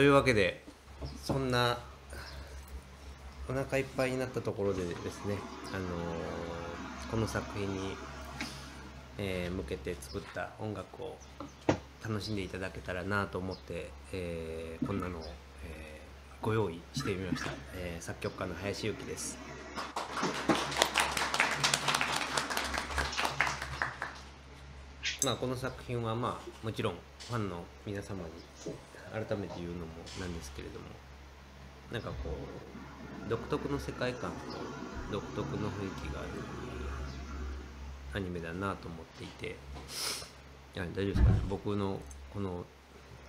というわけでそんなお腹いっぱいになったところでですね、あのこの作品に、えー向けて作った音楽を楽しんでいただけたらなと思って、えーこんなのを、えーご用意してみました、えー作曲家の林幸です。まあこの作品はまあもちろんファンの皆様に改めて言うのもなんですけれどもなんかこう独特の世界観と独特の雰囲気があるアニメだなと思っていてい大丈夫ですかね？僕のこの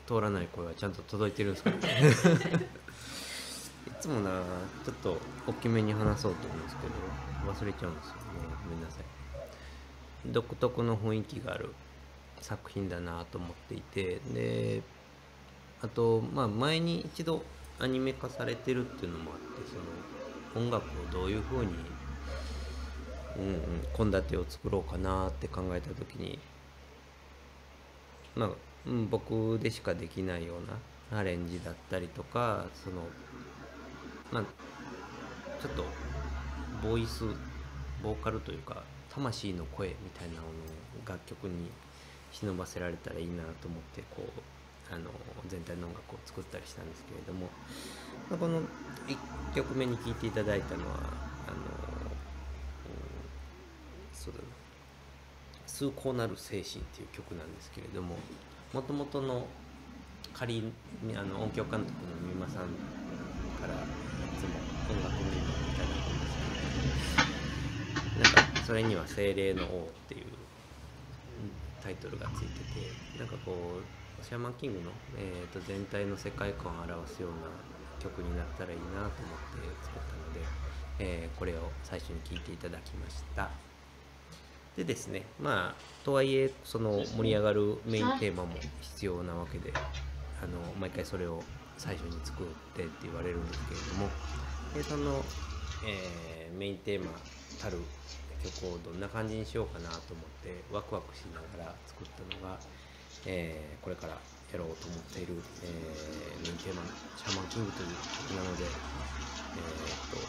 通らない声はちゃんと届いてるんですかね？いつもなちょっと大きめに話そうと思うんですけど忘れちゃうんですよ。ねごめんなさい。独特の雰囲気がある作品だなと思っていてであとまあ前に一度アニメ化されてるっていうのもあってその音楽をどういう風に献立を作ろうかなって考えた時にまあ、うん、僕でしかできないようなアレンジだったりとかそのまあちょっとボイスボーカルというか魂の声みたいなものを楽曲に忍ばせられたらいいなと思ってこうあの全体の音楽を作ったりしたんですけれども、まあこの1曲目に聴いていただいたのはあの、うんそうだな「崇高なる精神」っていう曲なんですけれどももともとの仮にあの音響監督の三馬さんからいつも音楽メニューをいただくんですけどなんかそれには「精霊の王」っていううんタイトルがついててなんかこうシャーマンキングの、えー、と全体の世界観を表すような曲になったらいいなと思って作ったので、えーこれを最初に聴いていただきました。でですねまあとはいえその盛り上がるメインテーマも必要なわけであの毎回それを最初に作ってって言われるんですけれどもでその、えーメインテーマたる曲をどんな感じにしようかなと思ってワクワクしながら作ったのが、えーこれからやろうと思っている、えーメインテーマの「シャーマンキング」という曲なので、えーっ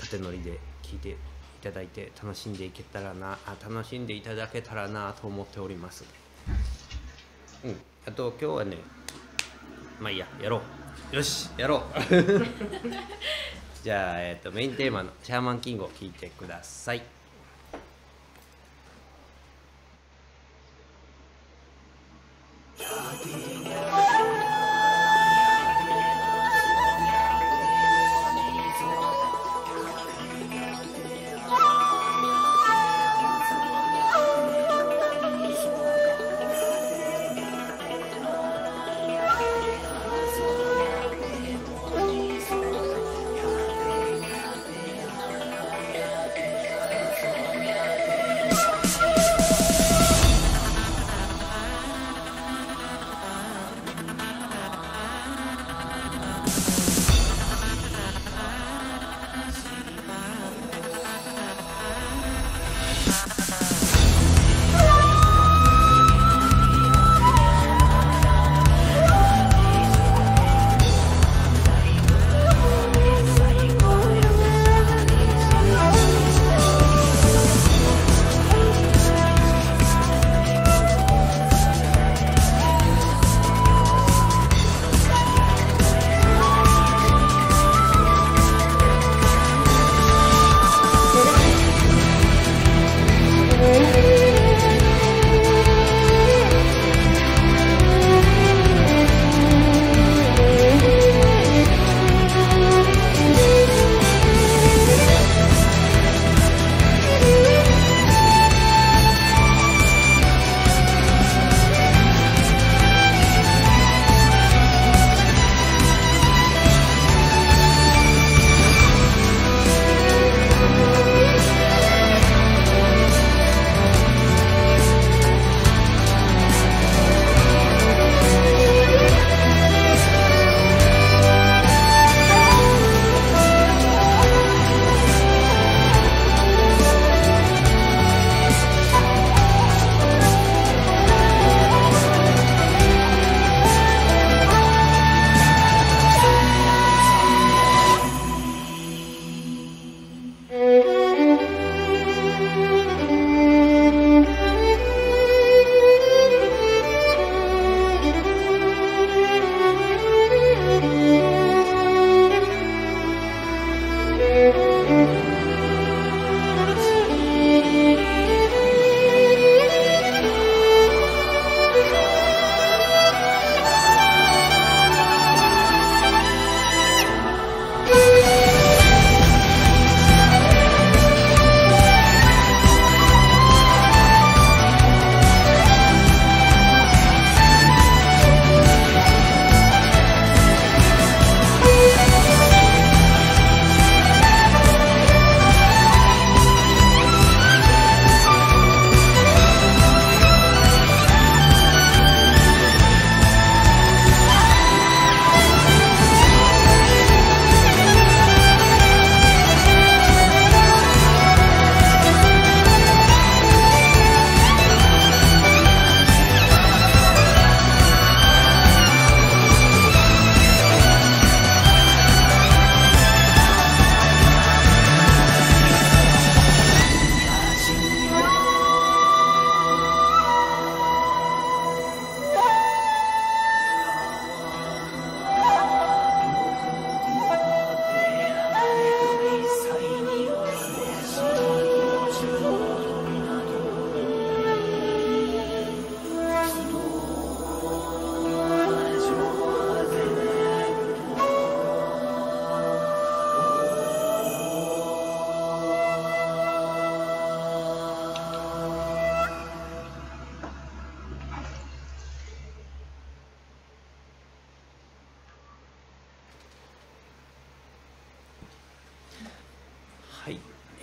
と縦乗りで聴いていただいて楽しんでいけたらなあ楽しんでいただけたらなと思っております。うん。あと今日はねまあいいややろう。よしやろう。じゃあ、えっとメインテーマの「シャーマンキング」を聴いてください「はい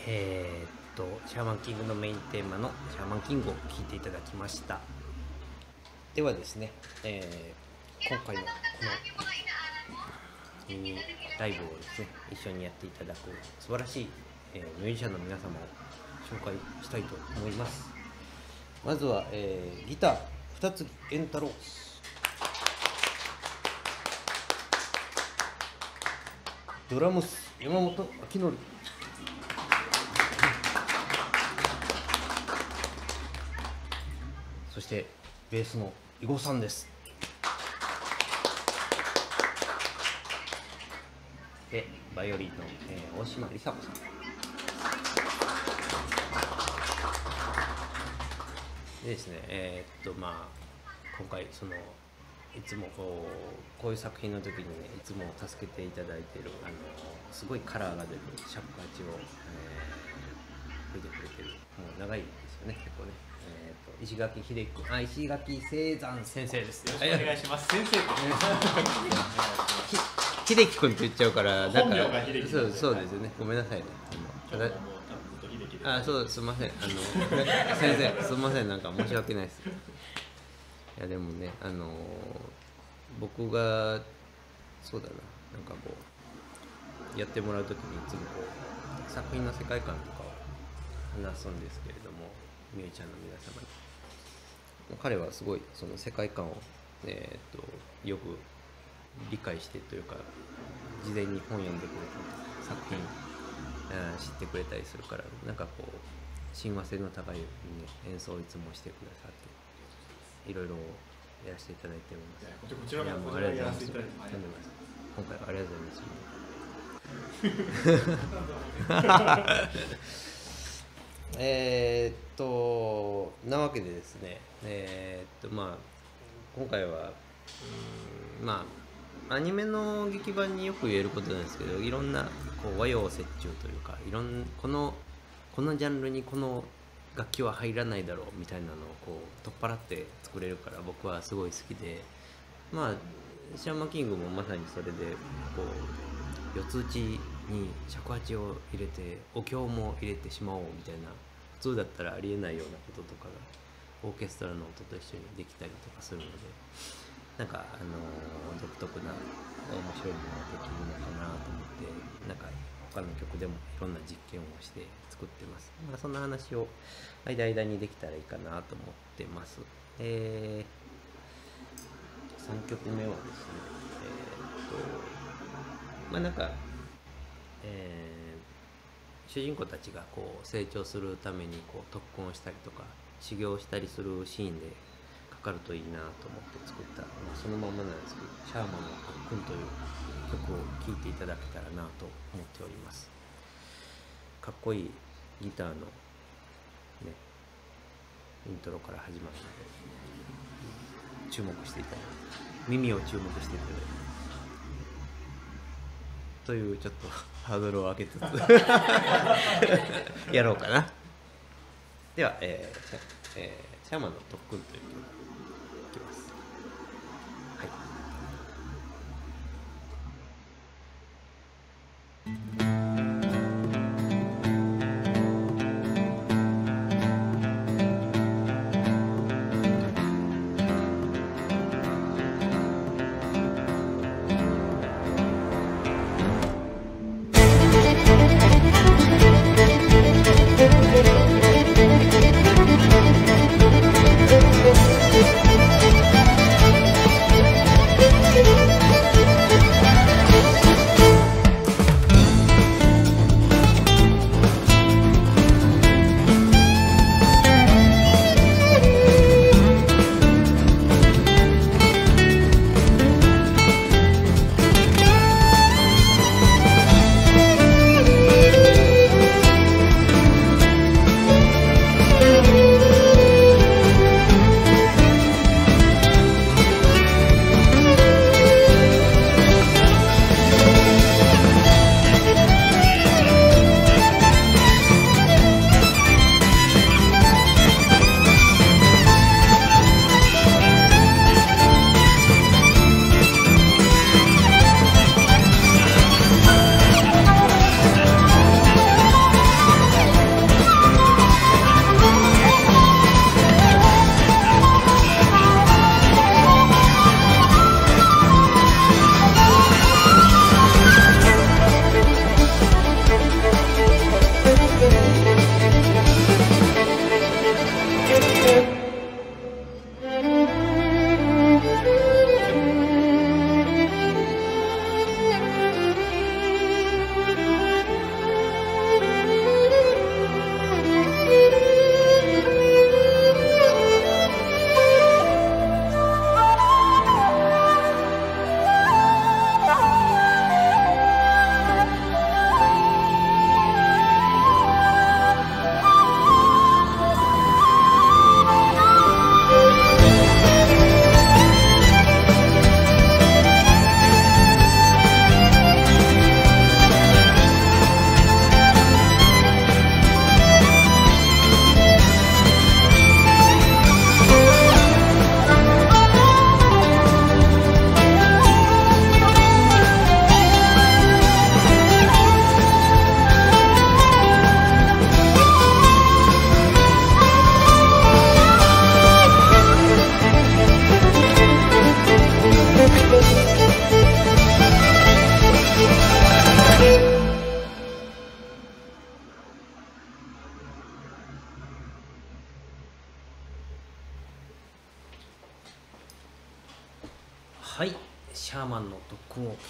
えー、っとシャーマンキングのメインテーマのシャーマンキングを聞いていただきました。ではですね、えー今回のこの、えーライブをですね一緒にやっていただく素晴らしい、えーミュージシャンの皆様を紹介したいと思います。まずは、えーギター二つエンタロース。ドラムス山本明則。してベースの囲碁さんです。でバイオリンの、えー大島梨紗子さん。でですねえーっとまあ今回そのいつもこうこういう作品の時にねいつも助けていただいているあのすごいカラーが出るシャープカチを、えー、吹いてくれてる。もう長いですよね結構ね、石垣秀樹君あ石垣聖山先生です。よろしくお願いします。先生秀樹君って言っちゃうからなんか本名が秀樹そうそうですよね。ごめんなさいね。あそうすみません。あの 先生すみません。なんか申し訳ないです。いやでもねあの僕がそうだな。なんかこうやってもらう時にいつもこう作品の世界観とかを話すんですけれどもみゆちゃんの皆様に彼はすごいその世界観を、えー、とよく理解してというか事前に本読んでくれた作品あー知ってくれたりするからなんかこう親和性の高い、ね、演奏をいつもしてくださっていろいろやらせていただいております。こちらいやもありがとうございます。せていただいてありがとうございます。えーっとなわけでですね、えーっとまあ今回はまあアニメの劇版によく言えることなんですけどいろんなこう和洋折衷というかいろんこのこのジャンルにこの楽器は入らないだろうみたいなのをこう取っ払って作れるから僕はすごい好きでまあシャーマンキングもまさにそれでこう四つ打ちに尺八を入れてお経も入れてしまおうみたいな普通だったらありえないようなこととかがオーケストラの音と一緒にできたりとかするのでなんかあのー独特な面白いものができるのかなと思ってなんか他の曲でもいろんな実験をして作ってます、まあ、そんな話を間々にできたらいいかなと思ってます。えー、3曲目はですねえーっとまあなんかえー主人公たちがこう成長するためにこう特訓をしたりとか修行したりするシーンでかかるといいなと思って作った、まあ、そのままなんですけど「シャーマンの特訓」という曲を聴いていただけたらなと思っております。かっこいいギターのねイントロから始まるので注目していただいて耳を注目していただいて。というちょっと ハードルを上げつつ やろうかな。では、えーえーシャーマンの特訓という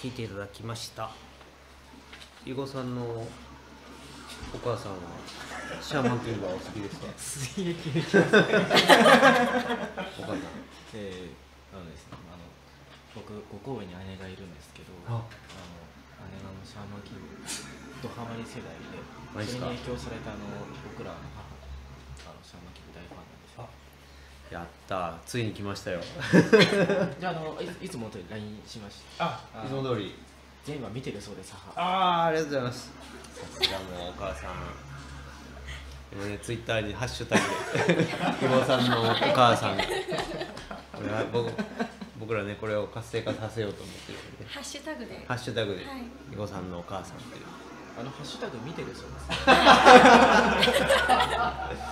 聞いていただきました。囲碁さんのお母さんはシャーマンキングはお好きですか？水撃できますお母さん。えー、あのですねあの僕ご公園に姉がいるんですけどあ。あの姉がシャーマンキングドハマり世代でそれに影響されたあの僕らの母があのシャーマンキング大ファンなんですよやったついに来ましたよじゃああのいいつもの通り LINE しましたあいつも通り全話見てるそうです母ああありがとうございますさすがもうお母さん今ねツイッターにハッシュタグで「ひぼさんのお母さん」これは僕僕らねこれを活性化させようと思ってるんでハッシュタグでハッシュタグではい「ひぼさんのお母さん」っていうあのハッシュタグ見てるそうで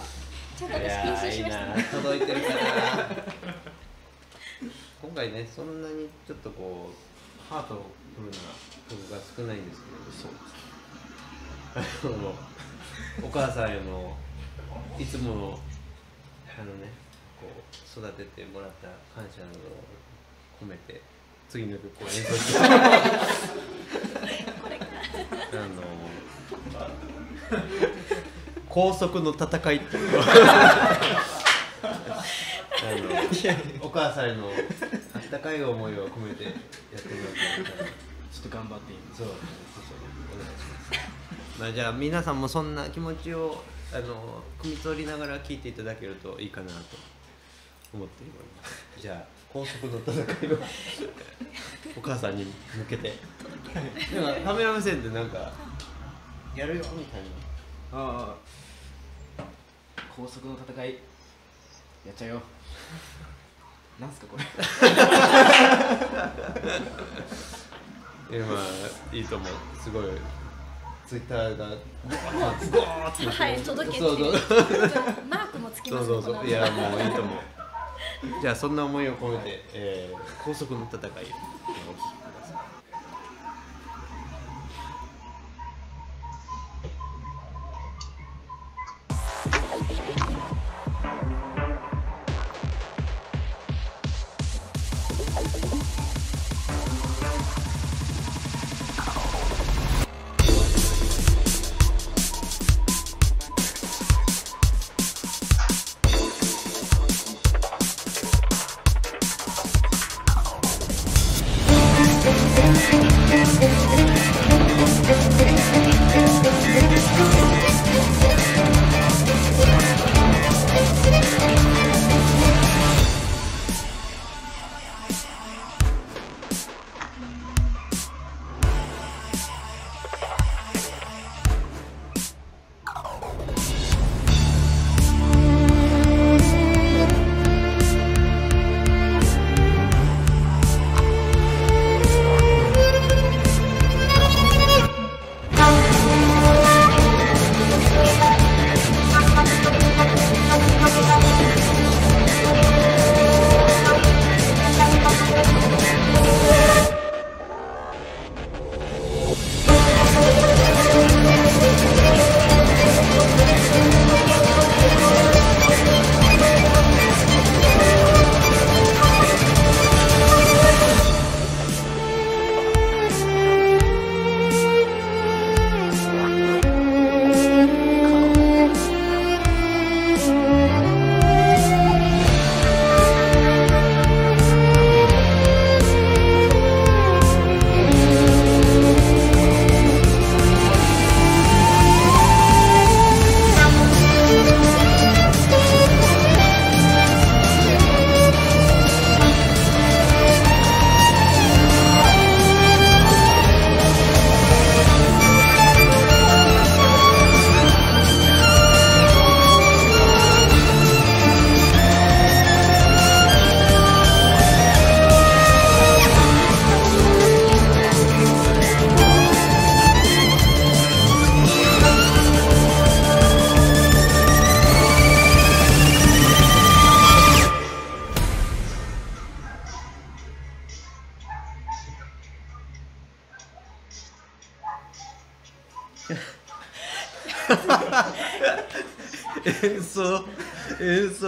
すちょっといや私編集しーいいましたな届いてるかな今回ねそんなにちょっとこうハートフルな曲が少ないんですけどそうあのお母さんへのいつものあのねこう育ててもらった感謝などを込めて次の曲を演奏してあの高速の戦いっていう お母さんへのあったかい思いを込めてやってもらってちょっと頑張って。いますそう。そう。そうお願いしますまあじゃあ皆さんもそんな気持ちをあの汲み取りながら聞いていただけるといいかなと思っています。じゃあ高速の戦いをお母さんに向けて。なんかカメラ目線でなんかやるよみたいな。ああ高速の戦い。やっちゃうよ。なんすかこれ。いやまあいいと思う。すごい。ツイッターが。ゴーッゴーッてはい届けてそうそう。マークもつきますそうそうそう。いやもういいと思う。じゃあそんな思いを込めて、えー、高速の戦い。をお聞き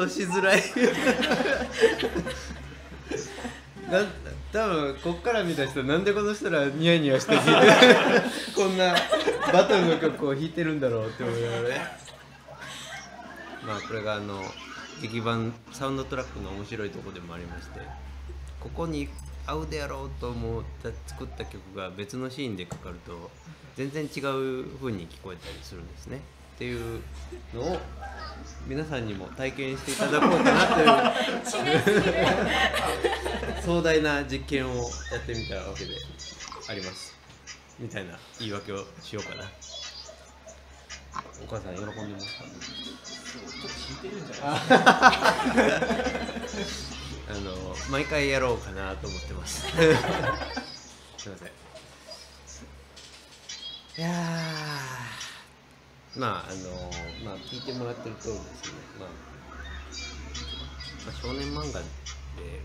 演奏しづらい。なん多分こっから見た人なんでこの人らニヤニヤして弾いて こんなバトルの曲を弾いてるんだろうって思いながらね。まあこれがあの劇版サウンドトラックの面白いところでもありましてここに合うであろうと思った作った曲が別のシーンでかかると全然違う風に聞こえたりするんですねっていうのを皆さんにも体験していただこうかなという 壮大な実験をやってみたわけでありますみたいな言い訳をしようか？なお母さん喜んでます。かちょっと引いてるんじゃない あの毎回やろうかなと思ってます。すいません。いやーまああのまあ聞いてもらってる通りですね、まあ、まあ少年漫画で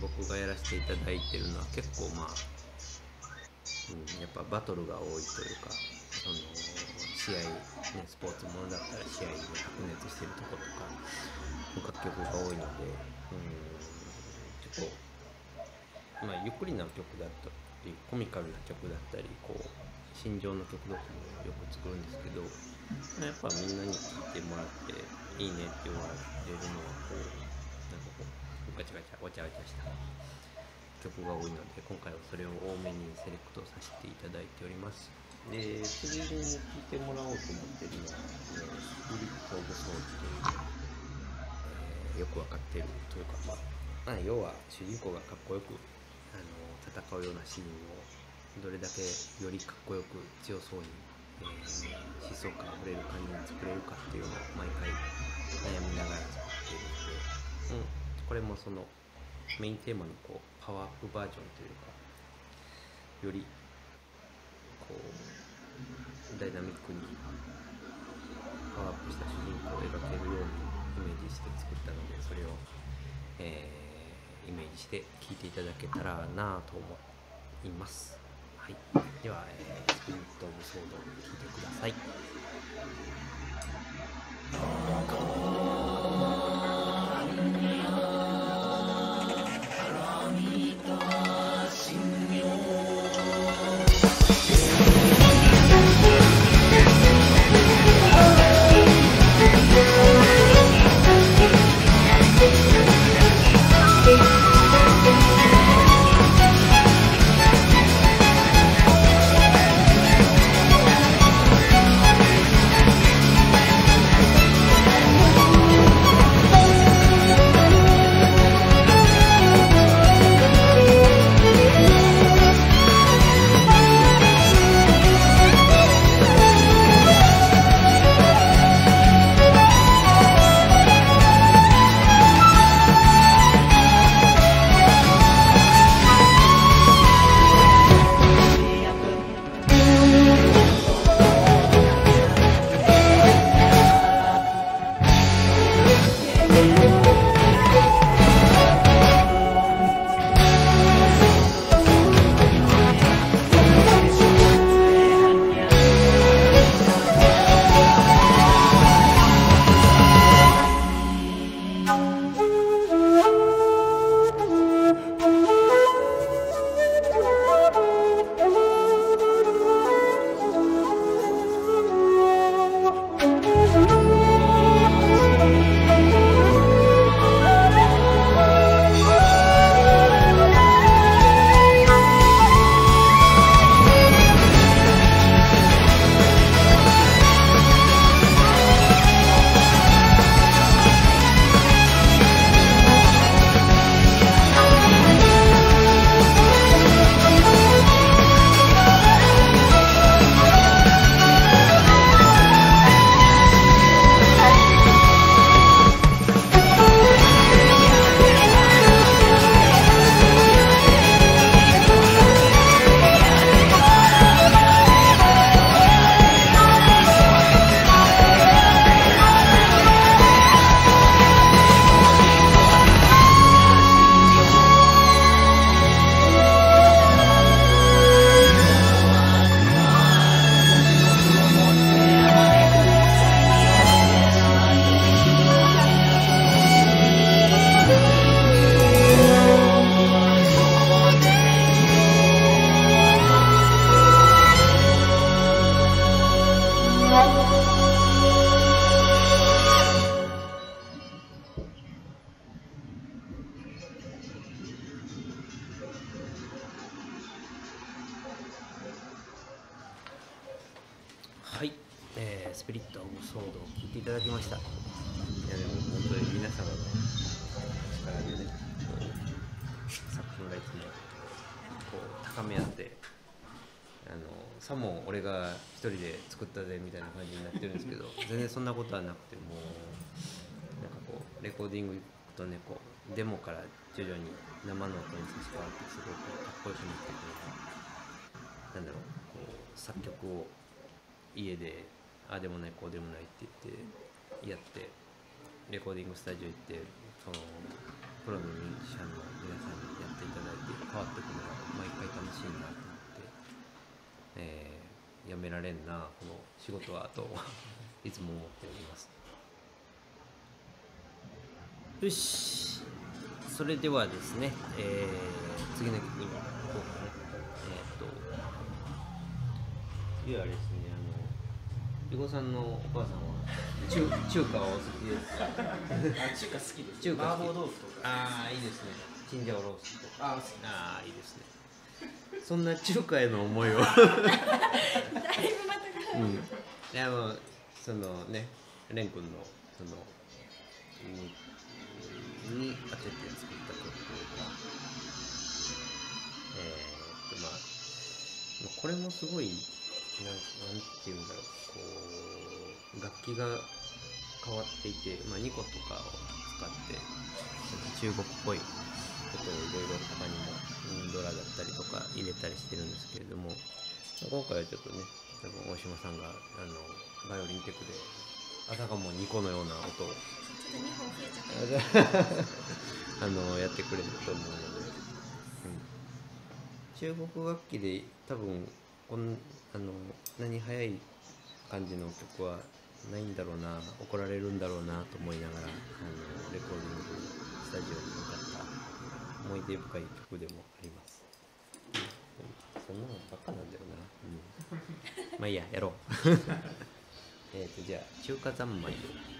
僕がやらせていただいてるのは結構まあ、うん、やっぱバトルが多いというかその試合、ね、スポーツものだったら試合で白熱してるところとか楽曲が多いので、うん、ちょっと、まあ、ゆっくりな曲だったりコミカルな曲だったりこう心情の曲とかもよく作るんですけど、やっぱみんなに聴いてもらっていいねって言われるのはこうなんかこうガチャガチャわちゃわちゃした曲が多いので今回はそれを多めにセレクトさせていただいております。で次に聴いてもらおうと思ってるのは「スピリット・オブ・ソーズ」という、えーよくわかってるというか、まあ、まあ要は主人公がかっこよくあの戦うようなシーンをどれだけよりかっこよく強そうに、えー疾走感あふれる感じに作れるかっていうのを毎回悩みながら作っているので、うん、これもそのメインテーマのこうパワーアップバージョンというかよりこうダイナミックにパワーアップした主人公を描けるようにイメージして作ったのでそれを、えーイメージして聴いていただけたらなと思います。はい、では、えースピリット・オブ・ソードを聴いてください。「はい、の仕事はといつも思っております。よし。それではですね、えー次の曲に行こうかねえーっといやあれですねあのゆこさんのお母さんは中中華はお好きですか？あ中華好きです。中華麻婆豆腐とか。ああいいですね。チンジャオロースとか。あ好きああいいですね。そんな中華への思いを。だいぶまたがうん、でもそのね蓮くんのそのにに当てて作った曲がえー、っとまあこれもすごいなんなんていうんだろうこう楽器が変わっていて、まあ、ニコとかを使って中国っぽいことをいろいろ他にもドラだったりとか入れたりしてるんですけれども今回はちょっとね大島さんがあのバイオリンテクであたかもニコのような音を2あのやってくれると思うので、うん、中国楽器で多分こんあの何速い感じの曲はないんだろうな怒られるんだろうなと思いながらあのレコーディングスタジオに向かった思い出深い曲でもあります、うん、そんなのばっかなんだよな、うん、まあいいややろう。えっとじゃあ中華三昧を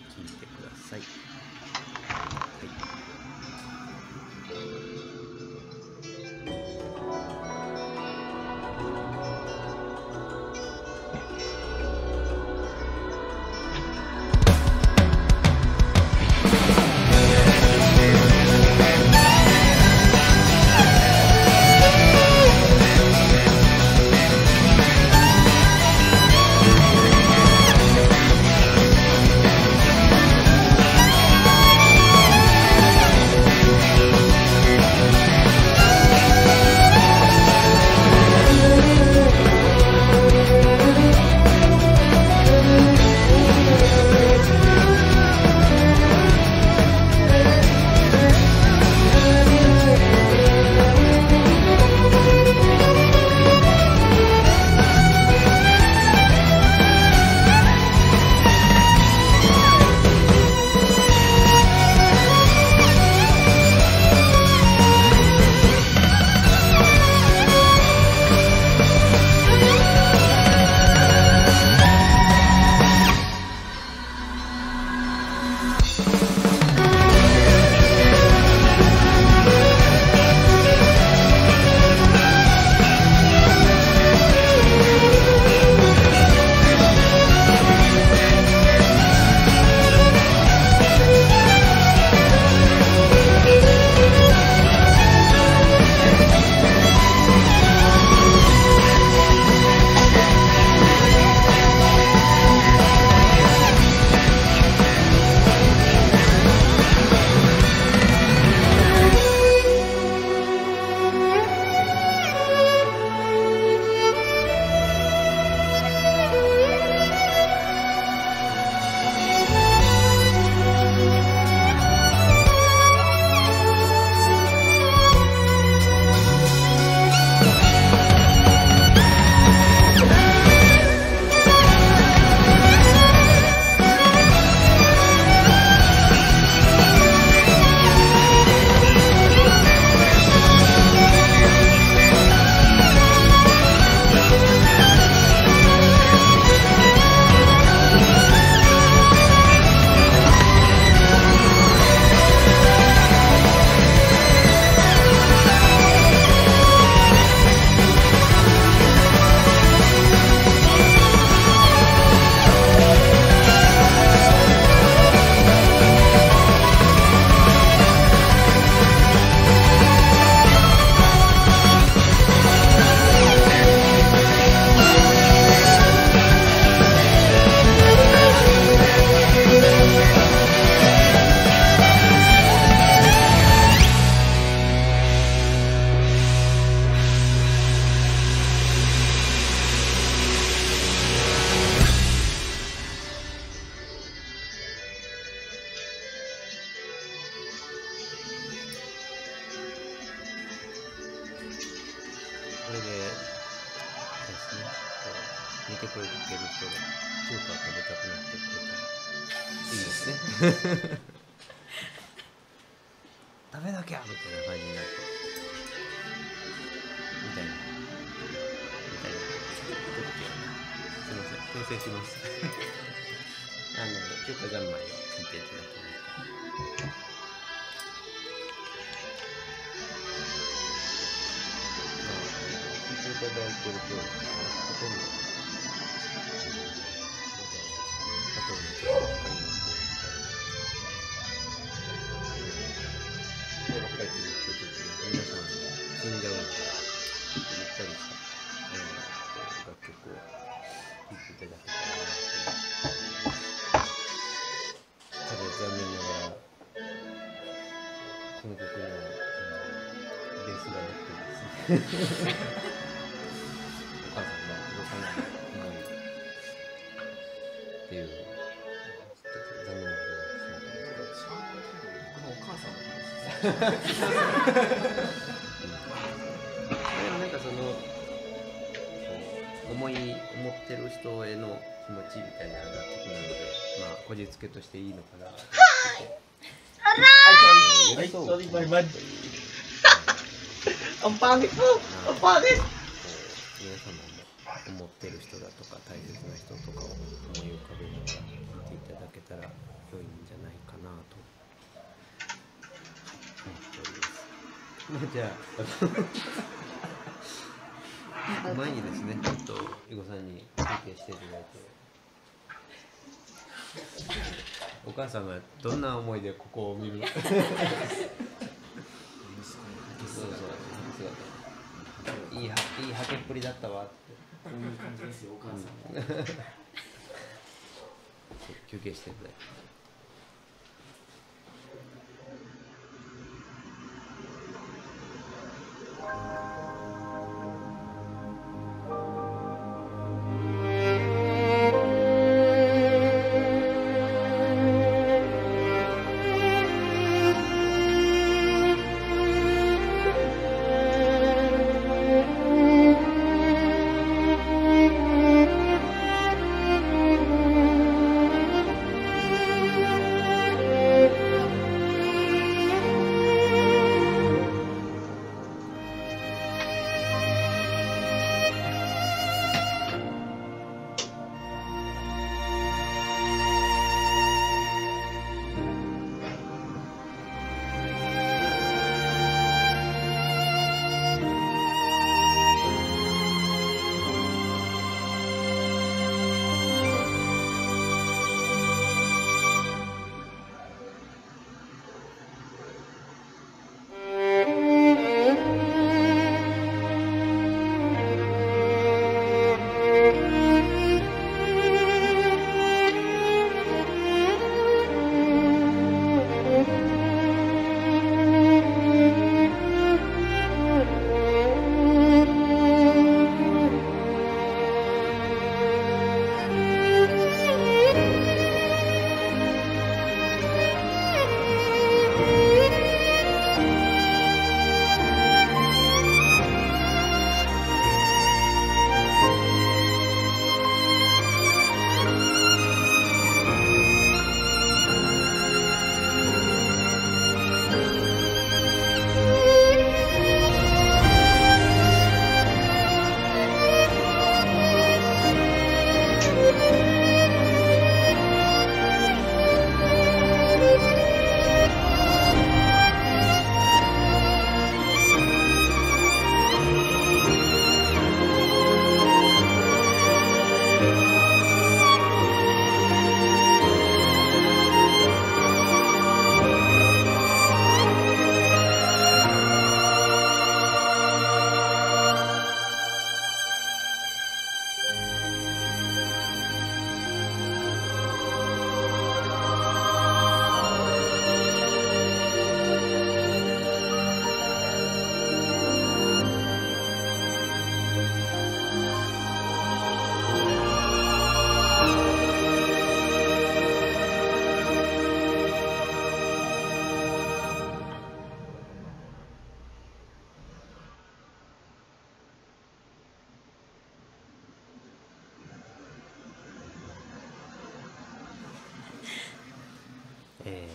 聞いてください。はい「っていう、ちょっと残念なことがですね。僕のお母さんの話です。でもなんかその思い思ってる人への気持ちみたいな楽曲なのでまあこじつけとしていいのかな。とはい、そう sorry, my bad. とい。う Ang pangit mo! こ Ang pangit! う皆様も思ってる人だとか大切な人とかを思い浮かべながら見ていただけたら良いんじゃないかなと思っております。まあじゃあ。前にですねちょっと囲碁さんに休憩していただいて。お母さんがどんな思いでここを見る そうそう。姿いいはいいはけっぷりだったわって。こういう感じですよ、お母さんも。休憩してくれ「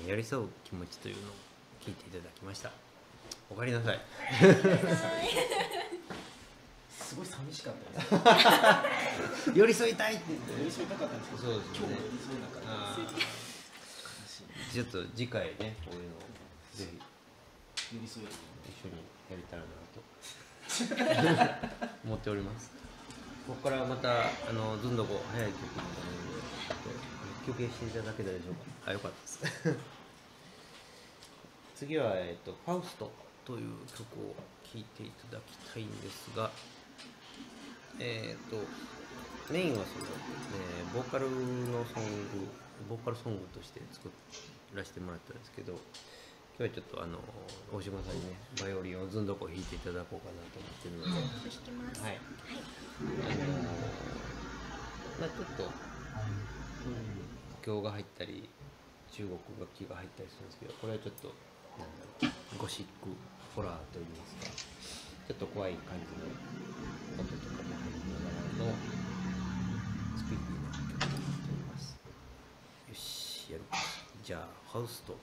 ー寄り添う気持ちというのを聞いていただきました。おかえりなさい。すごい寂しかったです。寄り添いたいって寄り添いたかったんですけどそうですね今日も寄り添えなかったちょっと次回ねこういうのをぜひ。寄り添える一緒にやれたらなと思っております。ここからまたあのずんどこ早い曲になるので休憩していただけたでしょうかあよかったです。次は、えっと「ファウスト」という曲を聴いていただきたいんですがえっ、とメインはその、えーボーカルのソングボーカルソングとして作らせてもらったんですけど今日はちょっとあの大島さんにねバイオリンをずんどこ弾いていただこうかなと思ってるので、弾きます。はい。あのまあちょっと、うん、お経が入ったり中国楽器が入ったりするんですけどこれはちょっとなんだろうゴシックホラーといいますかちょっと怖い感じの音とかも入りながらのスピーディーな曲になっております。よしやる。じゃあハウス、と。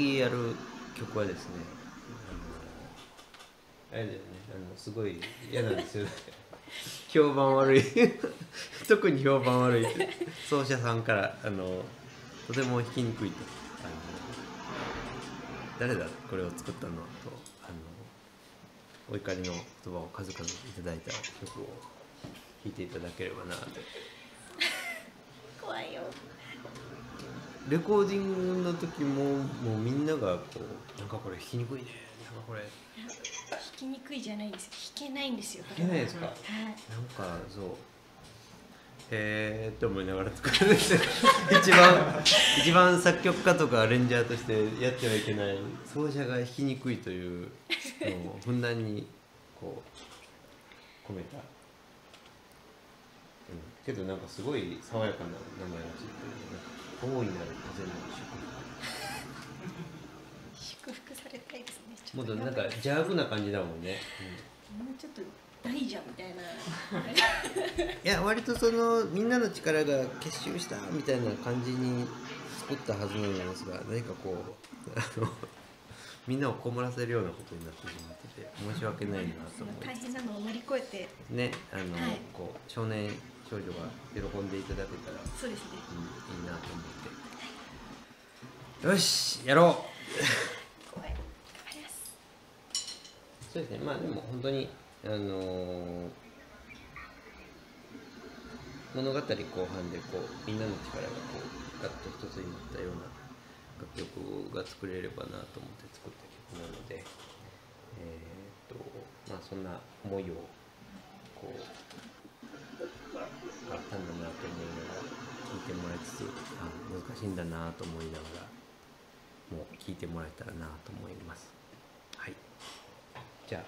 次やる曲はですねあのあれだよねあのすごい嫌なんですよ 評判悪い。特に評判悪い奏者さんからあのとても弾きにくいと。あの誰だこれを作ったのとあのお怒りの言葉を数々いただいた曲を弾いていただければな。と怖いよレコーディングの時ももうみんながこうなんかこれ弾きにくいね。なんかこれ。弾きにくいじゃないんです。よ弾けないんですよ弾けないですか？はい。なんかそう。へえって思いながら作るんですよ一番一番作曲家とかアレンジャーとしてやってはいけない奏者が弾きにくいというのをふんだんにこう込めた、うん、けどなんかすごい爽やかな名前がついてる。なんか大いなる風の祝福されたいですね。もっとなんか邪悪な感じだもんね、うんもうちょっと大じゃんみたいな。いや割とそのみんなの力が結集したみたいな感じに作ったはずなんですが何かこうあの みんなを困らせるようなことになってしまってて申し訳ないなと思大変なのを乗り越えて。いねあの、はい。こう少年少女が喜んでいただけたら、うん、そうですね。いいなと思って。よしやろう。怖い頑張ります。そうですね。まあでも本当にあのー物語後半でこうみんなの力がこうガッと一つになったような楽曲が作れればなと思って作った曲なのでえーっとまあそんな思いをこうあったんだなと思いながら聞いてもらいつつあ難しいんだなと思いながらもう聞いてもらえたらなと思います。はい。じゃあ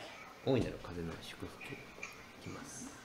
大いなる風の祝福いきます。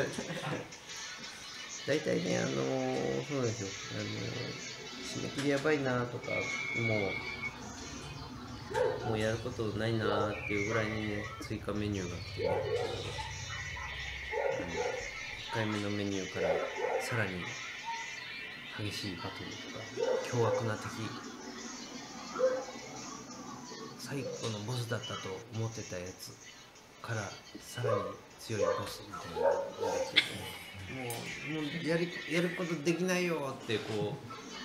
う限界に近い大体ねあのーそうなんですよ。あのー締め切りやばいなとかもうもうやることないなっていうぐらいにね追加メニューが来て、ね、1回目のメニューからさらに激しいバトルとか凶悪な敵最後のボスだったと思ってたやつからさらに強いボスみたいなのが出てきてもうもうやりやることできないよってこう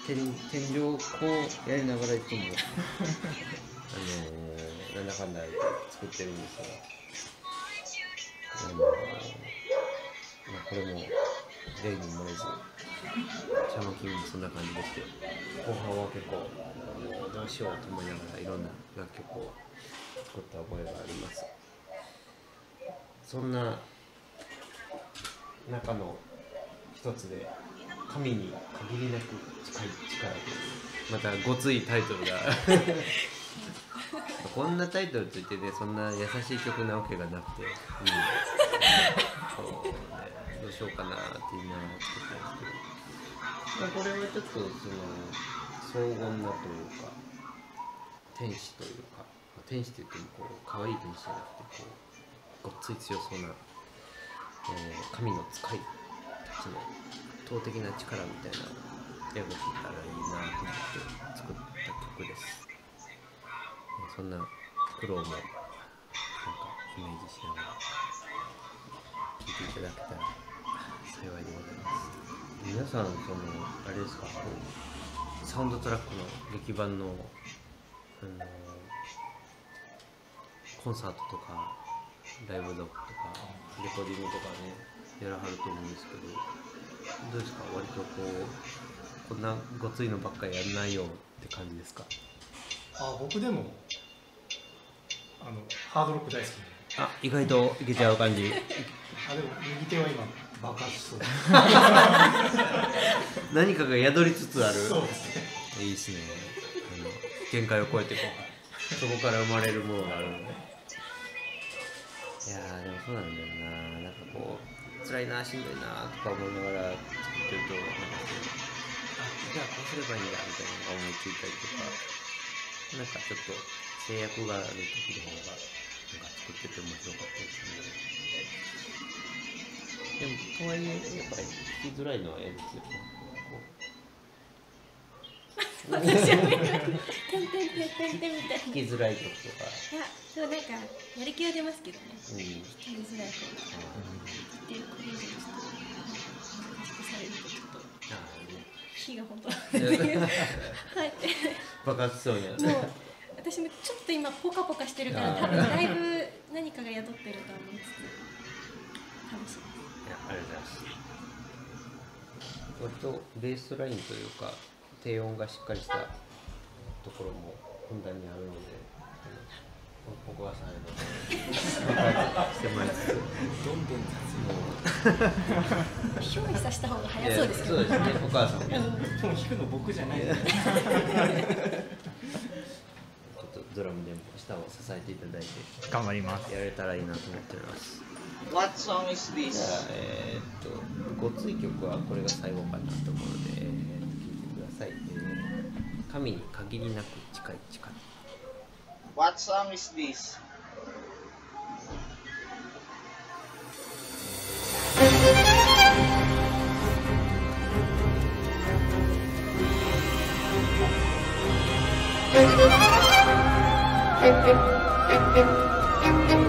天天井をこうやりながらいつもあのー、なんだかんだ作ってるんですが、あのーまあ、これも例に漏れずシャマキンもそんな感じでして後半は結構どうしようと思いながらいろんな楽曲を作った覚えがあります。そんな中の一つで神に限りなく近い力というまたごついタイトルが。こんなタイトルといってねそんな優しい曲なわけがなくて、うん。そうね、どうしようかなって言いながら作ったんですけど、まあ、これはちょっとその荘厳なというか天使というか、ま天使といってもこう可愛い天使じゃなくてこうごっつい強そうな、えー神の使いたちの圧倒的な力みたいなのを描けたらいいなと思って作った曲です。えそんな苦労もなんかイメージしながら聴いていただけたら幸いでございます皆さんそのあれですかこうサウンドトラックの劇版のあのコンサートとかライブドックとかレコーディングとかねやらはると思うんですけどどうですか？割とこうこんなごついのばっかりやんないよって感じですか？あ僕でもあのハードロック大好きで。あ意外といけちゃう感じ。あでも右手は今爆発しそう。何かが宿りつつある。そうですね。いいですね。あの限界を超えてこうそこから生まれるものがあるのでいやーでもそうなんだよな。なんかこう辛いなしんどいなとか思いながら作ってるとなんかこうあじゃあこうすればいいんだみたいなのが思いついたりとかなんかちょっと制約がある時の方がなんか作ってて面白かったりするのででもとはいえやっぱり聞きづらいのはええですよね。私はね「てんてんてんてんてん」みたいな聞きづらい曲とか、いやでもなんかやる気は出ますけどねうん、やりづらい方がでこれ以上ちょっと難しくされるとちょっとああね火が本当はい爆発しそうになるもう私もちょっと今ポカポカしてるから多分だいぶ何かが宿ってると思いつつ楽しいいやありがとうございます。割とベースラインというか低音がしっかりしたところもふんだんにあるのであのここがさんへのしてもらいつつどんどんさせた方が早そうですけど。そうですね。お母さんも弾くの僕じゃないですっとドラムでも下を支えていただいて。頑張ります。やれたらいいなと思っております。What song is this? あえーっとごつい曲はこれが最後かなと思うので、えー、聴いてください、えー神に限りなく近い力 What song is this?「はい、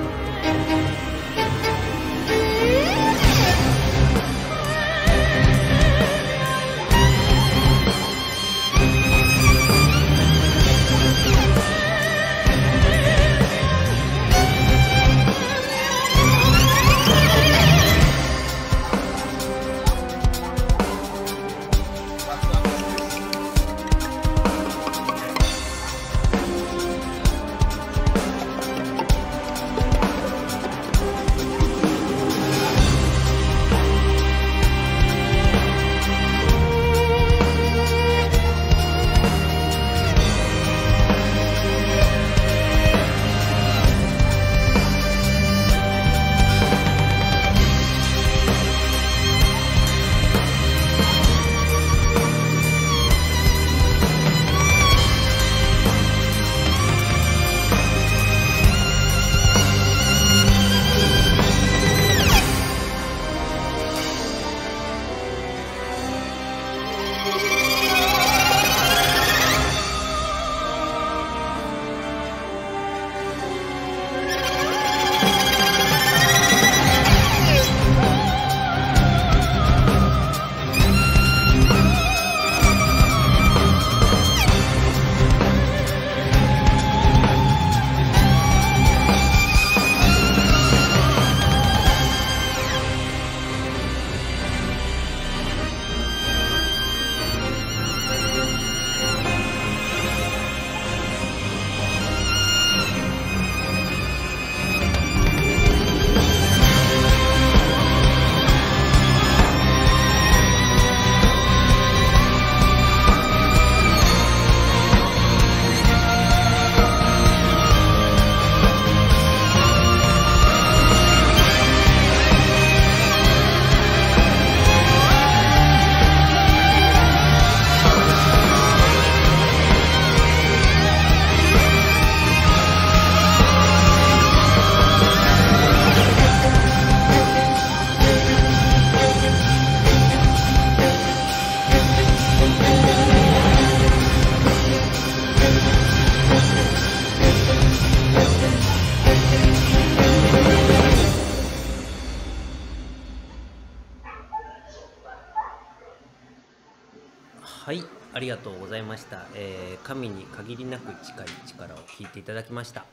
ました。えー神に限りなく近い力を聞いていただきました。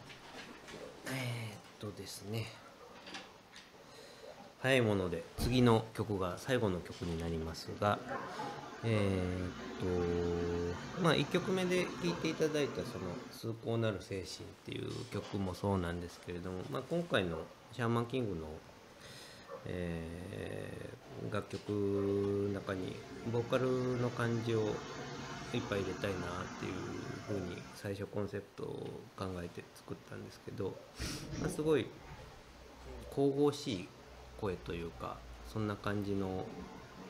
えーっとですね。早いもので次の曲が最後の曲になりますが、えーっとまあ1曲目で聴いていただいたその「崇高なる精神」っていう曲もそうなんですけれども、まあ、今回のシャーマンキングのえー楽曲の中にボーカルの感じをいっぱい入れたいなっていうふうに最初コンセプトを考えて作ったんですけど、まあ、すごい神々しい声というかそんな感じの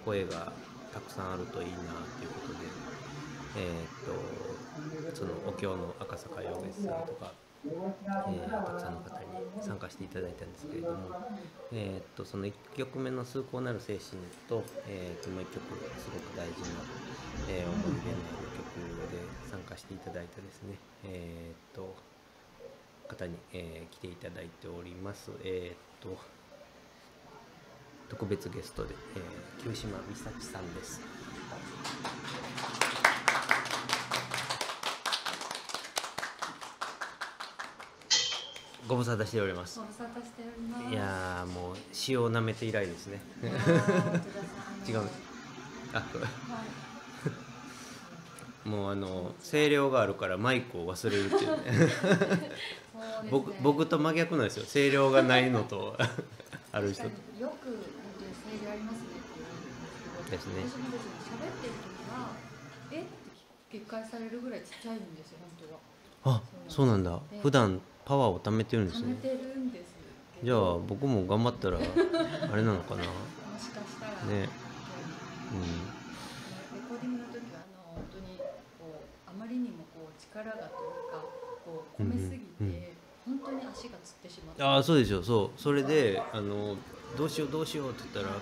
声がたくさんあるといいなっていうことでえーっとそのお経の赤坂洋月さんとかえーたくさんの方に参加していただいたんですけれども、えーっとその1曲目の「崇高なる精神と」えーっともう1曲すごく大事な、えー思い出のある曲で参加していただいたですね、えっと方に、え来ていただいております。えっと特別ゲストで、えー、旧島美咲さんです。ご無沙汰しておりますご。無沙汰しております。いやーもう塩を舐めて以来ですね。違う。あ、はい。もうあの声量があるからマイクを忘れるっていうね。ね僕僕と真逆なんですよ。声量がないのとある人よく本当に声量ありますねですね。喋ってる時はえ？って決壊されるぐらいちっちゃいんですよ本当は。あ、そうなんだ。普段パワーを貯めてるんですね。じゃど。あ僕も頑張ったら あれなのかな？もしかしたらねレうん。コーディングの時はあの本当にこうあまりにもこう力がというかこう込めすぎて、うんうん本当に足がつってしまって。ああそうですよそうそれであのどうしようどうしようって言ったら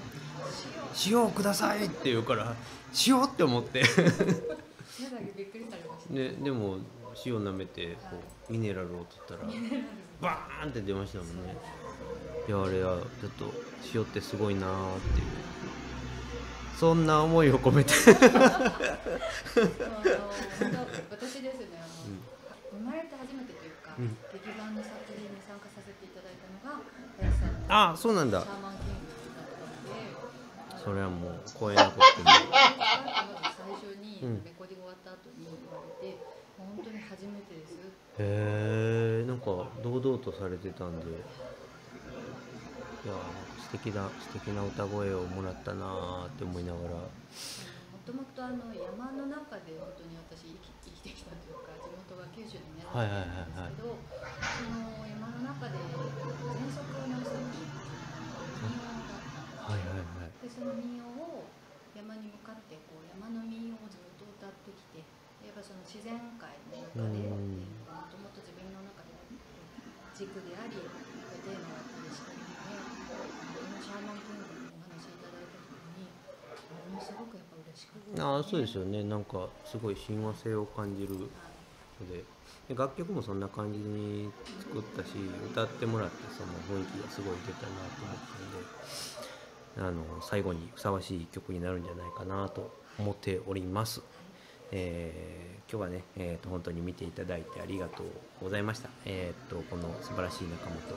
「塩をください!」って言うから「塩!」って思ってやだびっくりされました。ででも塩舐めてこうミネラルを取ったらバーンって出ましたもんね。いやあれはちょっと塩ってすごいなーっていう。そんな思いを込めて。私ですねあの、生まれて初めてというか、うん。劇団の撮影に参加させていただいたのが林さんのああそうなんだ。シャーマンキングだったのでそれはもう光栄なことで最初にうんレコーディング終わった後に言われて、本当に初めてですへえんか堂々とされてたんで。いや素敵な素敵な歌声をもらったなーって思いながら。もともとあの山の中で本当に私生き生きてきたというか地元が九州の宮はい崎はいはいはいなんですけど、その山の中で喘息を治すっていう民謡がはいはいはい。でその民謡を山に向かってこう山の民謡をずっと歌ってきてやっぱその自然界の中でうんもともと自分の中で軸でありテーマだったりしたのでこのシャーマンキングのお話いただいた時にものすごくやっぱ嬉しかった。ああそうですよね。なんかすごい親和性を感じるので。で楽曲もそんな感じに作ったし歌ってもらってその雰囲気がすごい出たなと思ったんであの最後にふさわしい曲になるんじゃないかなと思っております。えー今日はね、えー、と本当に見ていただいてありがとうございました。えー、とこの素晴らしい仲間と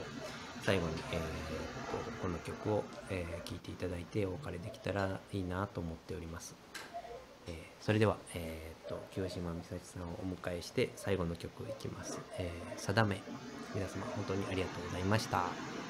最後に、えー、この曲を聴、えーいていただいてお別れできたらいいなと思っております。えーそれでは、えー、と清島美咲さんをお迎えして最後の曲いきます「えー、定め」皆様本当にありがとうございました。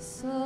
So